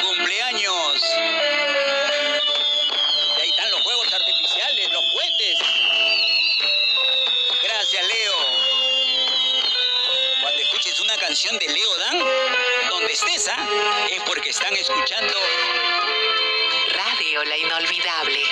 cumpleaños. Y ahí están los juegos artificiales, los cohetes. Una canción de Leo Dan, donde estés, ¿ah? es porque están escuchando Radio La Inolvidable.